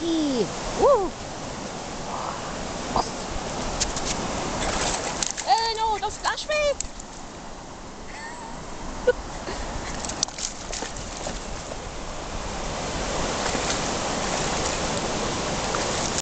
Mikey! Woo! Hey, no, don't splash me!